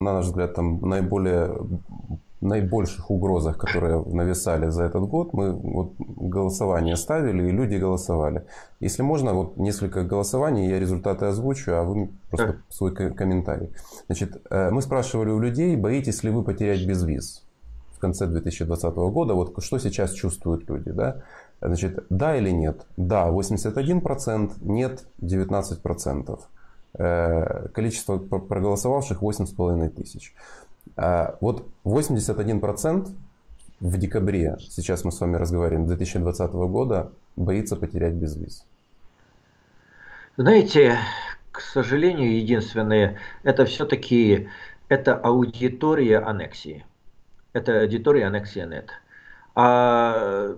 на наш взгляд, там наиболее наибольших угрозах, которые нависали за этот год, мы вот голосование ставили, и люди голосовали. Если можно, вот несколько голосований, я результаты озвучу, а вы просто свой комментарий. Значит, э, мы спрашивали у людей, боитесь ли вы потерять безвиз в конце 2020 года, вот что сейчас чувствуют люди, да? Значит, да или нет? Да, 81%, нет 19%. Э, количество проголосовавших 8,5 тысяч. А вот 81% в декабре, сейчас мы с вами разговариваем, 2020 года, боится потерять безвиз. Знаете, к сожалению, единственное, это все-таки это аудитория аннексии. Это аудитория аннексии нет. А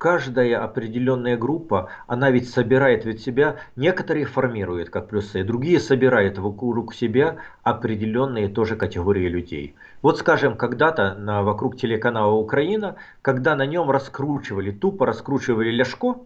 каждая определенная группа, она ведь собирает ведь себя, некоторые формируют как плюсы, другие собирают вокруг себя определенные тоже категории людей. Вот скажем, когда-то на, вокруг телеканала Украина, когда на нем раскручивали, тупо раскручивали Ляшко,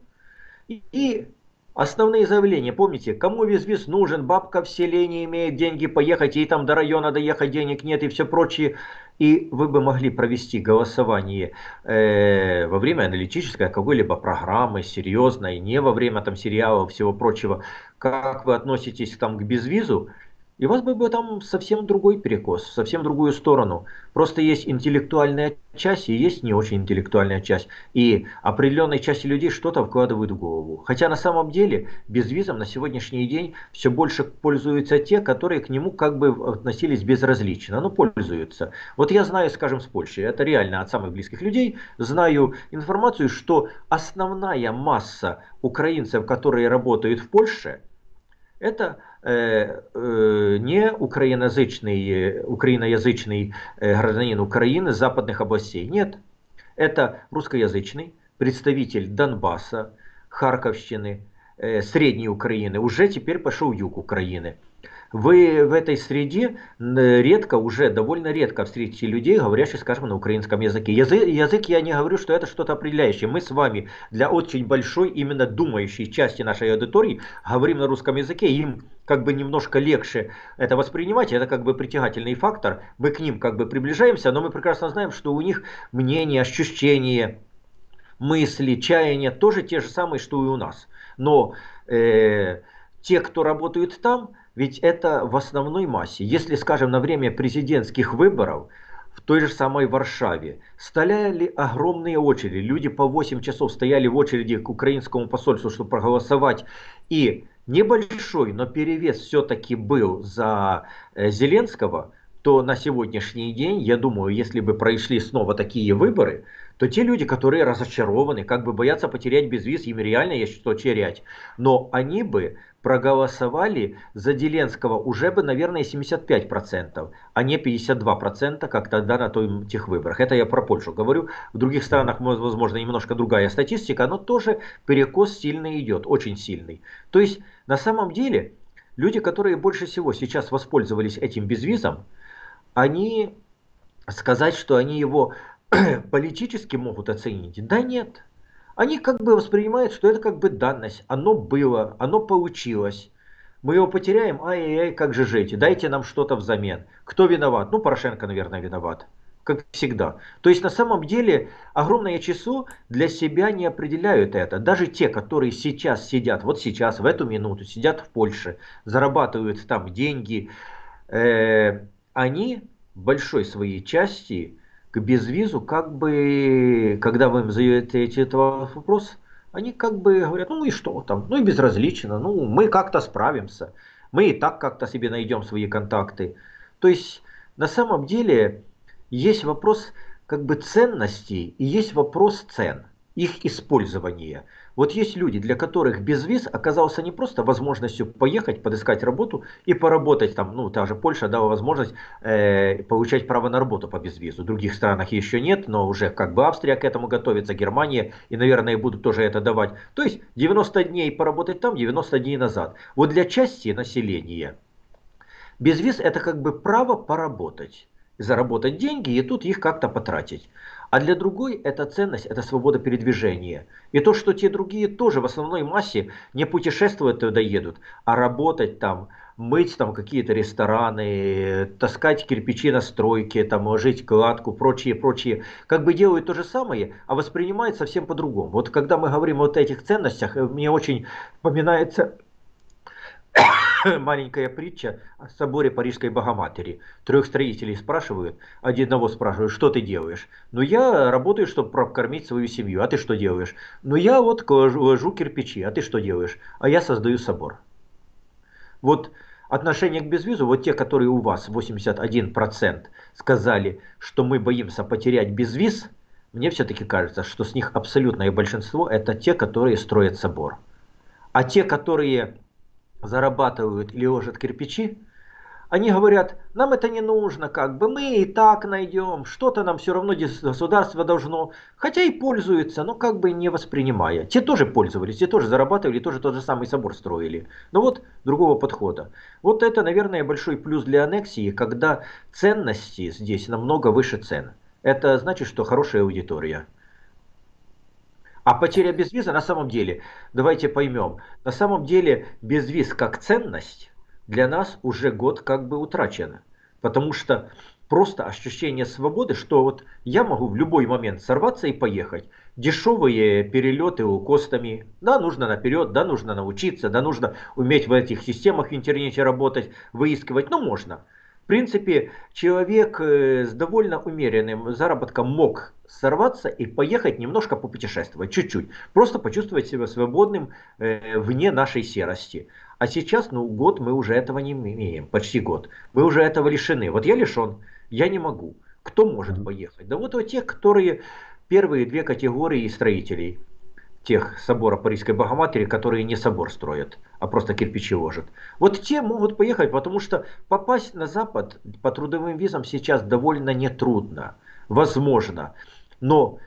и, и Основные заявления, помните, кому виз-виз нужен, бабка в селе не имеет деньги поехать, ей там до района доехать денег нет и все прочее. И вы бы могли провести голосование э, во время аналитической какой-либо программы, серьезной, не во время там сериалов всего прочего. Как вы относитесь там к безвизу? И у вас бы там совсем другой перекос, совсем другую сторону. Просто есть интеллектуальная часть и есть не очень интеллектуальная часть. И определенной части людей что-то вкладывают в голову. Хотя на самом деле безвизом на сегодняшний день все больше пользуются те, которые к нему как бы относились безразлично, но пользуются. Вот я знаю, скажем, с Польши, это реально от самых близких людей, знаю информацию, что основная масса украинцев, которые работают в Польше, это э, э, не украиноязычный, украиноязычный э, гражданин Украины западных областей. Нет, это русскоязычный представитель Донбасса, Харьковщины, э, Средней Украины. Уже теперь пошел юг Украины. Вы в этой среде редко, уже довольно редко встретите людей, говорящих, скажем, на украинском языке. Язык, язык я не говорю, что это что-то определяющее. Мы с вами для очень большой, именно думающей части нашей аудитории говорим на русском языке. Им как бы немножко легче это воспринимать, это как бы притягательный фактор. Мы к ним как бы приближаемся, но мы прекрасно знаем, что у них мнение, ощущение, мысли, чаяния тоже те же самые, что и у нас. Но э, те, кто работают там, ведь это в основной массе. Если, скажем, на время президентских выборов в той же самой Варшаве стояли огромные очереди, люди по 8 часов стояли в очереди к украинскому посольству, чтобы проголосовать, и небольшой, но перевес все-таки был за э, Зеленского, то на сегодняшний день, я думаю, если бы прошли снова такие выборы, то те люди, которые разочарованы, как бы боятся потерять безвиз, им реально есть что терять. Но они бы проголосовали за Деленского уже бы, наверное, 75%, а не 52%, как тогда на том, тех выборах. Это я про Польшу говорю. В других странах, возможно, немножко другая статистика, но тоже перекос сильный идет, очень сильный. То есть, на самом деле, люди, которые больше всего сейчас воспользовались этим безвизом, они сказать, что они его политически могут оценить, да нет. Они как бы воспринимают, что это как бы данность. Оно было, оно получилось. Мы его потеряем, ай-яй-яй, как же жить? Дайте нам что-то взамен. Кто виноват? Ну, Порошенко, наверное, виноват. Как всегда. То есть, на самом деле, огромное число для себя не определяют это. Даже те, которые сейчас сидят, вот сейчас, в эту минуту, сидят в Польше, зарабатывают там деньги, э, они большой своей части к безвизу, как бы, когда вы им задаете этот вопрос, они как бы говорят, ну и что там, ну и безразлично, ну мы как-то справимся, мы и так как-то себе найдем свои контакты. То есть на самом деле есть вопрос как бы ценностей и есть вопрос цен, их использования. Вот есть люди, для которых безвиз оказался не просто возможностью поехать, подыскать работу и поработать там, ну, та же Польша дала возможность э, получать право на работу по безвизу. В других странах еще нет, но уже как бы Австрия к этому готовится, Германия и, наверное, будут тоже это давать. То есть 90 дней поработать там, 90 дней назад. Вот для части населения безвиз это как бы право поработать заработать деньги и тут их как-то потратить. А для другой эта ценность, это свобода передвижения. И то, что те другие тоже в основной массе не путешествуют туда едут, а работать там, мыть там какие-то рестораны, таскать кирпичи на стройке, там, ложить кладку, прочие, прочие, как бы делают то же самое, а воспринимают совсем по-другому. Вот когда мы говорим вот этих ценностях, мне очень вспоминается маленькая притча о соборе Парижской Богоматери. Трех строителей спрашивают, одного спрашивают, что ты делаешь? Ну, я работаю, чтобы прокормить свою семью. А ты что делаешь? Ну, я вот ложу кирпичи. А ты что делаешь? А я создаю собор. Вот отношение к безвизу, вот те, которые у вас, 81%, сказали, что мы боимся потерять безвиз, мне все-таки кажется, что с них абсолютное большинство это те, которые строят собор. А те, которые зарабатывают или ложат кирпичи, они говорят, нам это не нужно, как бы мы и так найдем, что-то нам все равно государство должно, хотя и пользуются, но как бы не воспринимая. Те тоже пользовались, те тоже зарабатывали, тоже тот же самый собор строили. Но вот другого подхода. Вот это, наверное, большой плюс для аннексии, когда ценности здесь намного выше цен. Это значит, что хорошая аудитория. А потеря безвиза на самом деле, давайте поймем, на самом деле безвиз как ценность для нас уже год как бы утрачена. Потому что просто ощущение свободы, что вот я могу в любой момент сорваться и поехать. Дешевые перелеты у костами, да, нужно наперед, да, нужно научиться, да, нужно уметь в этих системах в интернете работать, выискивать, ну можно. В принципе, человек э, с довольно умеренным заработком мог сорваться и поехать немножко попутешествовать, чуть-чуть. Просто почувствовать себя свободным э, вне нашей серости. А сейчас, ну, год мы уже этого не имеем, почти год. Мы уже этого лишены. Вот я лишен, я не могу. Кто может поехать? Да вот, вот те, которые первые две категории строителей – тех собора Парижской Богоматери, которые не собор строят, а просто кирпичи ложат. Вот те могут поехать, потому что попасть на Запад по трудовым визам сейчас довольно нетрудно. Возможно. Но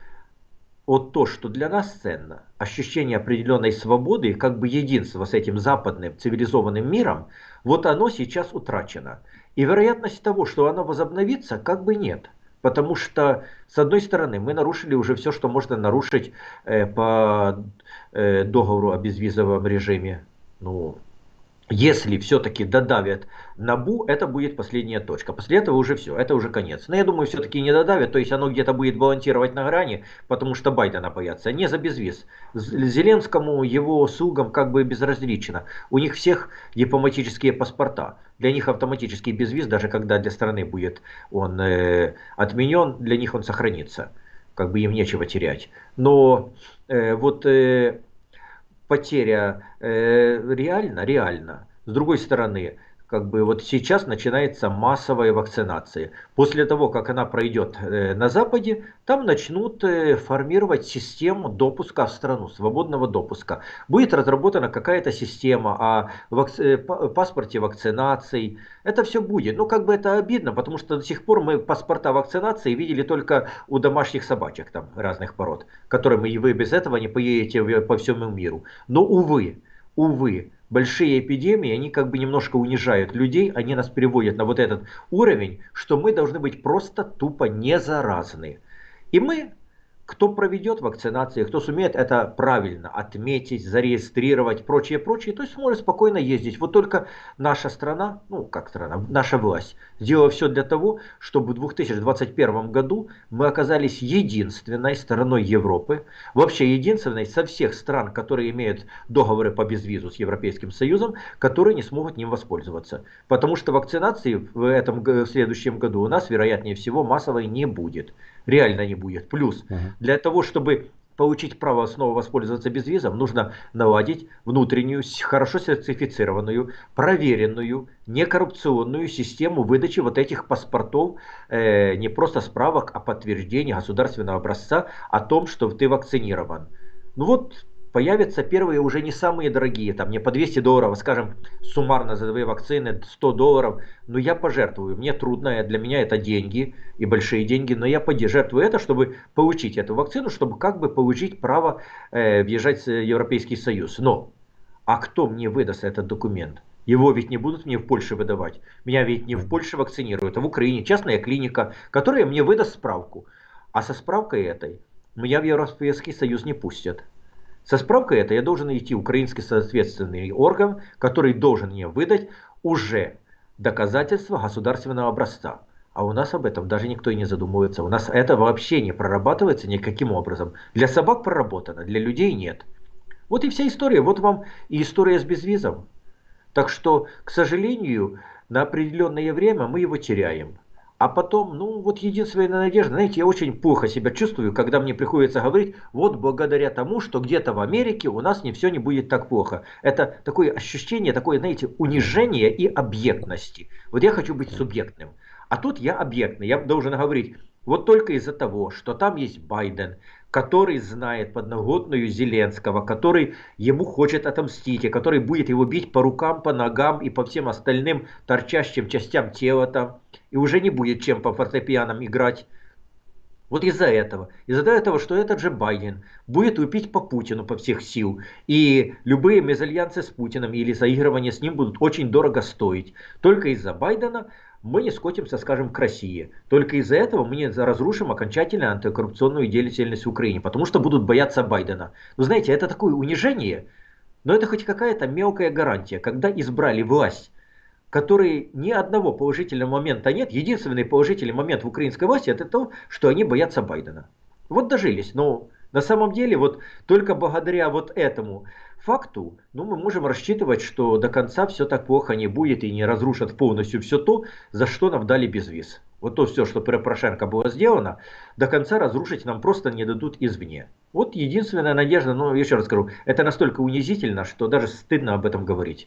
вот то, что для нас ценно, ощущение определенной свободы, как бы единства с этим западным цивилизованным миром, вот оно сейчас утрачено. И вероятность того, что оно возобновится, как бы нет. Потому что, с одной стороны, мы нарушили уже все, что можно нарушить э, по э, договору о безвизовом режиме. Ну, если все-таки додавят Набу, это будет последняя точка. После этого уже все, это уже конец. Но я думаю, все-таки не додавят, то есть оно где-то будет балансировать на грани, потому что Байдена боятся. Не за безвиз. Зеленскому, его слугам как бы безразлично. У них всех дипломатические паспорта. Для них автоматический безвиз, даже когда для страны будет он э, отменен, для них он сохранится. Как бы им нечего терять. Но э, вот... Э, потеря э, реально, реально. С другой стороны, как бы вот сейчас начинается массовая вакцинация. После того, как она пройдет э, на Западе, там начнут э, формировать систему допуска в страну, свободного допуска. Будет разработана какая-то система о вакци... Э, паспорте вакцинаций. Это все будет. Ну, как бы это обидно, потому что до сих пор мы паспорта вакцинации видели только у домашних собачек там разных пород, которыми вы без этого не поедете по всему миру. Но, увы, увы, большие эпидемии, они как бы немножко унижают людей, они нас переводят на вот этот уровень, что мы должны быть просто тупо не заразны. И мы кто проведет вакцинацию, кто сумеет это правильно отметить, зарегистрировать, прочее, прочее, то есть сможет спокойно ездить. Вот только наша страна, ну как страна, наша власть, сделала все для того, чтобы в 2021 году мы оказались единственной стороной Европы, вообще единственной со всех стран, которые имеют договоры по безвизу с Европейским Союзом, которые не смогут ним воспользоваться. Потому что вакцинации в этом в следующем году у нас, вероятнее всего, массовой не будет реально не будет. Плюс, для того, чтобы получить право снова воспользоваться безвизом, нужно наладить внутреннюю, хорошо сертифицированную, проверенную, некоррупционную систему выдачи вот этих паспортов, э, не просто справок, а подтверждения государственного образца о том, что ты вакцинирован. Ну вот появятся первые уже не самые дорогие, там не по 200 долларов, а, скажем, суммарно за две вакцины 100 долларов, но я пожертвую, мне трудно, для меня это деньги и большие деньги, но я пожертвую это, чтобы получить эту вакцину, чтобы как бы получить право э, въезжать в Европейский Союз. Но, а кто мне выдаст этот документ? Его ведь не будут мне в Польше выдавать. Меня ведь не в Польше вакцинируют, а в Украине. Частная клиника, которая мне выдаст справку. А со справкой этой меня в Европейский Союз не пустят. Со справкой это я должен идти в украинский соответственный орган, который должен мне выдать уже доказательство государственного образца. А у нас об этом даже никто и не задумывается. У нас это вообще не прорабатывается никаким образом. Для собак проработано, для людей нет. Вот и вся история. Вот вам и история с безвизом. Так что, к сожалению, на определенное время мы его теряем. А потом, ну вот единственная надежда, знаете, я очень плохо себя чувствую, когда мне приходится говорить, вот благодаря тому, что где-то в Америке у нас не все не будет так плохо. Это такое ощущение, такое, знаете, унижение и объектности. Вот я хочу быть субъектным. А тут я объектный, я должен говорить, вот только из-за того, что там есть Байден, который знает подноготную Зеленского, который ему хочет отомстить, и который будет его бить по рукам, по ногам и по всем остальным торчащим частям тела там, и уже не будет чем по фортепианам играть. Вот из-за этого. Из-за этого, что этот же Байден будет упить по Путину по всех сил. И любые мезальянсы с Путиным или заигрывания с ним будут очень дорого стоить. Только из-за Байдена мы не скотимся, скажем, к России. Только из-за этого мы не разрушим окончательно антикоррупционную деятельность в Украине, потому что будут бояться Байдена. Вы знаете, это такое унижение, но это хоть какая-то мелкая гарантия. Когда избрали власть, которой ни одного положительного момента нет, единственный положительный момент в украинской власти это то, что они боятся Байдена. Вот дожились, но на самом деле вот только благодаря вот этому факту, ну, мы можем рассчитывать, что до конца все так плохо не будет и не разрушат полностью все то, за что нам дали безвиз. Вот то все, что при Порошенко было сделано, до конца разрушить нам просто не дадут извне. Вот единственная надежда, но еще раз скажу, это настолько унизительно, что даже стыдно об этом говорить.